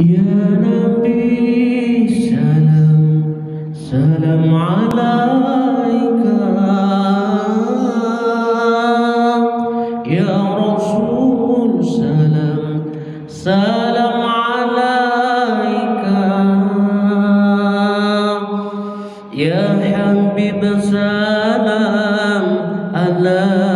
يا نبي سلام سلام عليك. يا رسول سلام سلام عليك. يا حبيب سلام عليك.